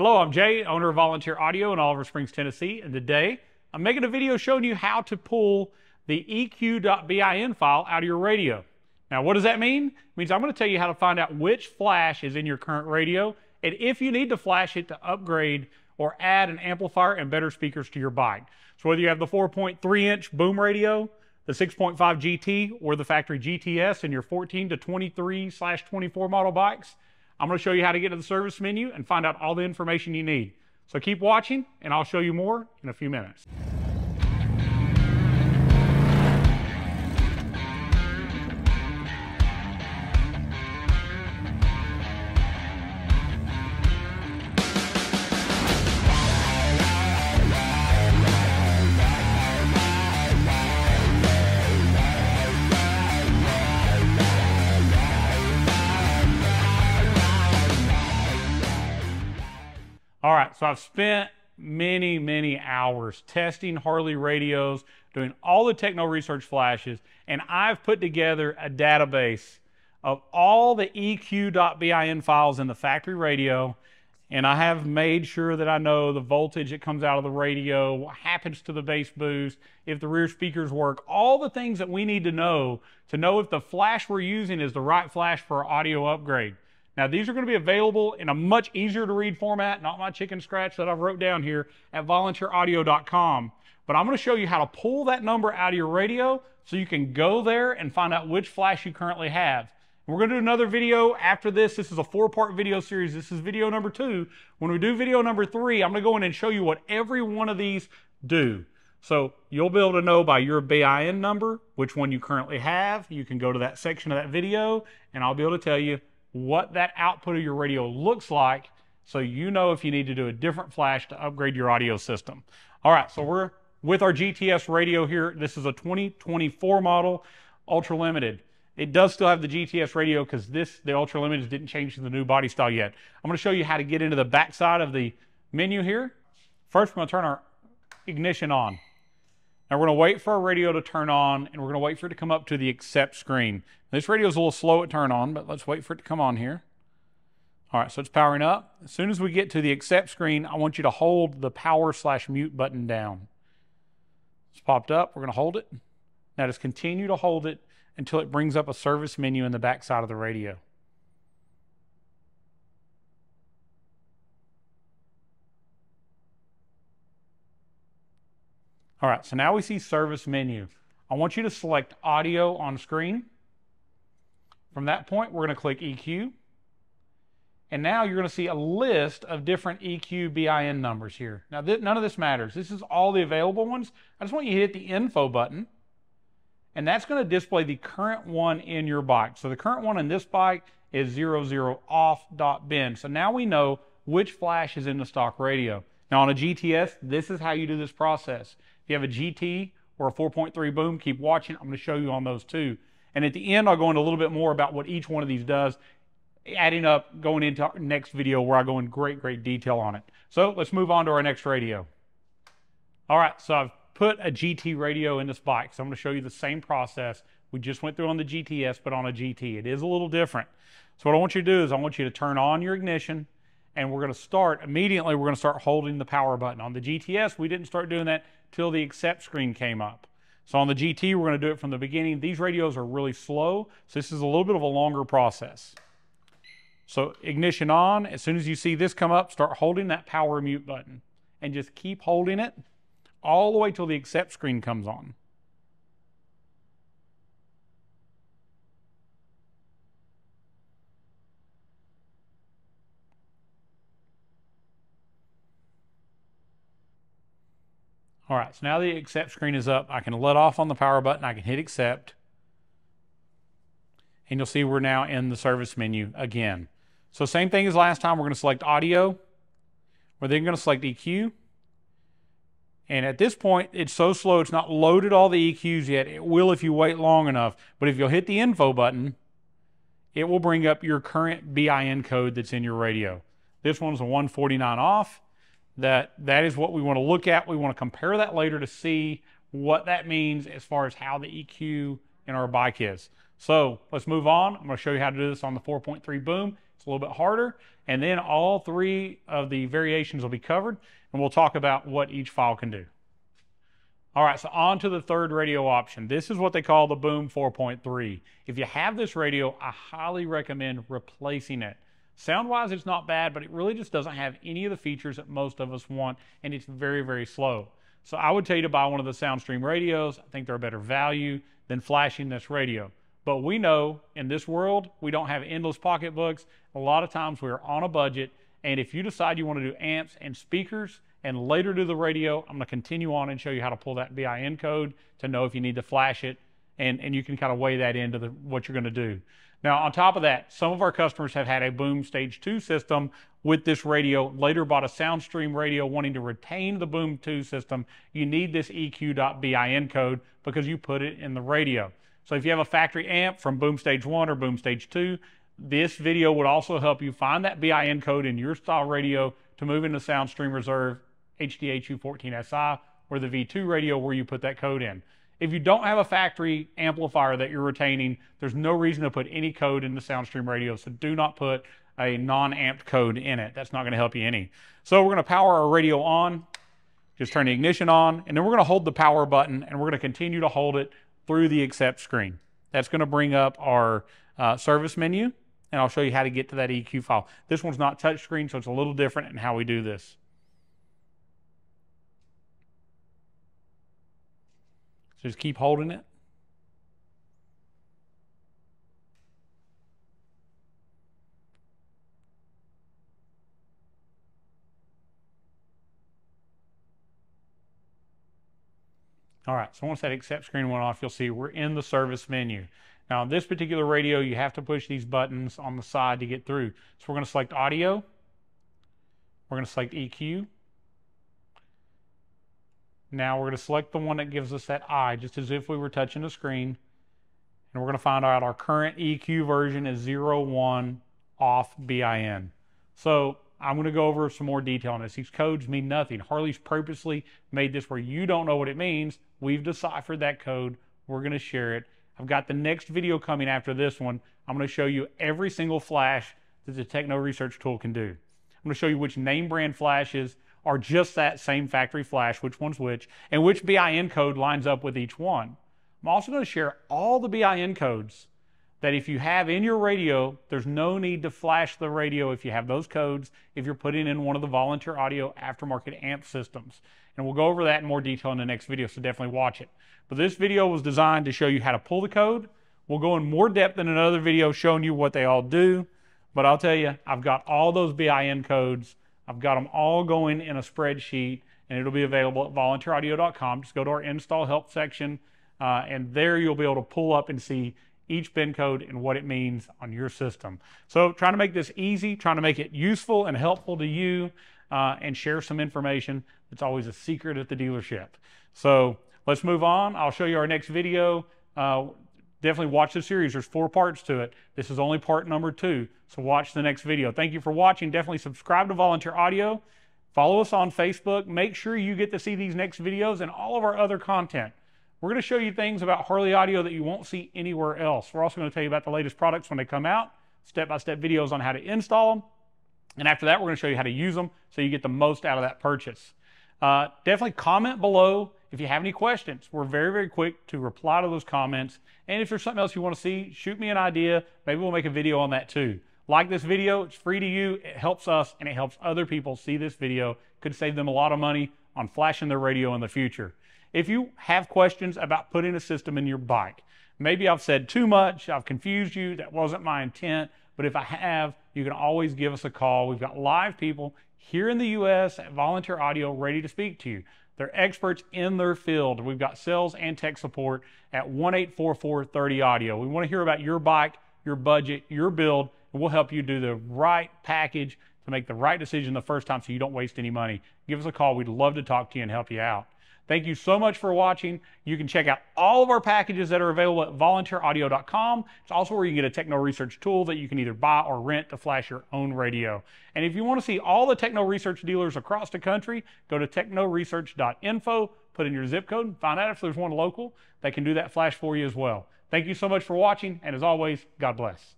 Hello, I'm Jay, owner of Volunteer Audio in Oliver Springs, Tennessee, and today I'm making a video showing you how to pull the EQ.bin file out of your radio. Now, what does that mean? It means I'm going to tell you how to find out which flash is in your current radio, and if you need to flash it to upgrade or add an amplifier and better speakers to your bike. So whether you have the 4.3 inch boom radio, the 6.5 GT, or the factory GTS in your 14 to 23 slash 24 model bikes, I'm going to show you how to get to the service menu and find out all the information you need. So keep watching and I'll show you more in a few minutes. All right, so I've spent many, many hours testing Harley radios, doing all the techno research flashes, and I've put together a database of all the EQ.bin files in the factory radio, and I have made sure that I know the voltage that comes out of the radio, what happens to the bass boost, if the rear speakers work, all the things that we need to know to know if the flash we're using is the right flash for our audio upgrade. Now these are going to be available in a much easier to read format, not my chicken scratch that I've wrote down here at volunteeraudio.com. But I'm going to show you how to pull that number out of your radio so you can go there and find out which flash you currently have. We're going to do another video after this. This is a four-part video series. This is video number two. When we do video number three, I'm going to go in and show you what every one of these do. So you'll be able to know by your BIN number which one you currently have. You can go to that section of that video and I'll be able to tell you what that output of your radio looks like so you know if you need to do a different flash to upgrade your audio system. All right, so we're with our GTS radio here. This is a 2024 model, ultra limited. It does still have the GTS radio because this, the ultra limited didn't change to the new body style yet. I'm gonna show you how to get into the backside of the menu here. First, we're gonna turn our ignition on. Now we're going to wait for our radio to turn on and we're going to wait for it to come up to the accept screen. This radio is a little slow at turn on, but let's wait for it to come on here. All right, so it's powering up. As soon as we get to the accept screen, I want you to hold the power slash mute button down. It's popped up. We're going to hold it. Now just continue to hold it until it brings up a service menu in the back side of the radio. All right, so now we see service menu. I want you to select audio on screen. From that point, we're going to click EQ. And now you're going to see a list of different EQ BIN numbers here. Now, none of this matters. This is all the available ones. I just want you to hit the info button. And that's going to display the current one in your bike. So the current one in this bike is 00off.bin. So now we know which flash is in the stock radio. Now on a GTS, this is how you do this process. If you have a GT or a 4.3 boom, keep watching. I'm going to show you on those too. And at the end, I'll go into a little bit more about what each one of these does, adding up, going into our next video where I go in great, great detail on it. So let's move on to our next radio. All right, so I've put a GT radio in this bike. So I'm going to show you the same process we just went through on the GTS, but on a GT. It is a little different. So what I want you to do is I want you to turn on your ignition, and we're going to start immediately we're going to start holding the power button. On the GTS we didn't start doing that till the accept screen came up. So on the GT we're going to do it from the beginning. These radios are really slow so this is a little bit of a longer process. So ignition on. As soon as you see this come up start holding that power mute button and just keep holding it all the way till the accept screen comes on All right, so now the accept screen is up. I can let off on the power button. I can hit accept. And you'll see we're now in the service menu again. So same thing as last time. We're going to select audio. We're then going to select EQ. And at this point, it's so slow, it's not loaded all the EQs yet. It will if you wait long enough. But if you'll hit the info button, it will bring up your current BIN code that's in your radio. This one's a 149 off that that is what we want to look at. We want to compare that later to see what that means as far as how the EQ in our bike is. So let's move on. I'm going to show you how to do this on the 4.3 boom. It's a little bit harder. And then all three of the variations will be covered, and we'll talk about what each file can do. All right, so on to the third radio option. This is what they call the Boom 4.3. If you have this radio, I highly recommend replacing it. Sound-wise, it's not bad, but it really just doesn't have any of the features that most of us want, and it's very, very slow. So I would tell you to buy one of the Soundstream radios. I think they're a better value than flashing this radio. But we know in this world, we don't have endless pocketbooks. A lot of times we're on a budget. And if you decide you want to do amps and speakers and later do the radio, I'm going to continue on and show you how to pull that BIN code to know if you need to flash it. And, and you can kind of weigh that into the, what you're going to do. Now, on top of that, some of our customers have had a Boom Stage 2 system with this radio, later bought a SoundStream radio wanting to retain the Boom 2 system. You need this EQ.BIN code because you put it in the radio. So if you have a factory amp from Boom Stage 1 or Boom Stage 2, this video would also help you find that BIN code in your style radio to move into SoundStream Reserve HDHU14SI or the V2 radio where you put that code in. If you don't have a factory amplifier that you're retaining, there's no reason to put any code in the SoundStream radio. So do not put a non-amped code in it. That's not going to help you any. So we're going to power our radio on, just turn the ignition on, and then we're going to hold the power button and we're going to continue to hold it through the accept screen. That's going to bring up our uh, service menu, and I'll show you how to get to that EQ file. This one's not touchscreen, so it's a little different in how we do this. So just keep holding it. All right, so once that accept screen went off, you'll see we're in the service menu. Now, this particular radio, you have to push these buttons on the side to get through. So we're going to select audio. We're going to select EQ. Now we're going to select the one that gives us that I, just as if we were touching the screen. And we're going to find out our current EQ version is 01 off BIN. So I'm going to go over some more detail on this. These codes mean nothing. Harley's purposely made this where you don't know what it means. We've deciphered that code. We're going to share it. I've got the next video coming after this one. I'm going to show you every single flash that the Techno Research tool can do. I'm going to show you which name brand flashes are just that same factory flash, which one's which, and which BIN code lines up with each one. I'm also going to share all the BIN codes that if you have in your radio, there's no need to flash the radio if you have those codes, if you're putting in one of the volunteer audio aftermarket amp systems. And we'll go over that in more detail in the next video, so definitely watch it. But this video was designed to show you how to pull the code. We'll go in more depth in another video showing you what they all do. But I'll tell you, I've got all those BIN codes I've got them all going in a spreadsheet and it'll be available at volunteeraudio.com. Just go to our install help section uh, and there you'll be able to pull up and see each bin code and what it means on your system. So trying to make this easy, trying to make it useful and helpful to you uh, and share some information that's always a secret at the dealership. So let's move on. I'll show you our next video. Uh, definitely watch the series. There's four parts to it. This is only part number two, so watch the next video. Thank you for watching. Definitely subscribe to Volunteer Audio. Follow us on Facebook. Make sure you get to see these next videos and all of our other content. We're going to show you things about Harley Audio that you won't see anywhere else. We're also going to tell you about the latest products when they come out, step-by-step -step videos on how to install them. And after that, we're going to show you how to use them so you get the most out of that purchase. Uh, definitely comment below if you have any questions. We're very, very quick to reply to those comments. And if there's something else you want to see, shoot me an idea. Maybe we'll make a video on that too. Like this video, it's free to you. It helps us and it helps other people see this video. Could save them a lot of money on flashing their radio in the future. If you have questions about putting a system in your bike, maybe I've said too much, I've confused you, that wasn't my intent, but if I have, you can always give us a call. We've got live people here in the U.S. at Volunteer Audio ready to speak to you. They're experts in their field. We've got sales and tech support at 1-844-30 Audio. We want to hear about your bike, your budget, your build, and we'll help you do the right package to make the right decision the first time so you don't waste any money. Give us a call. We'd love to talk to you and help you out. Thank you so much for watching. You can check out all of our packages that are available at volunteeraudio.com. It's also where you can get a techno research tool that you can either buy or rent to flash your own radio. And if you want to see all the techno research dealers across the country, go to technoresearch.info, put in your zip code, find out if there's one local that can do that flash for you as well. Thank you so much for watching, and as always, God bless.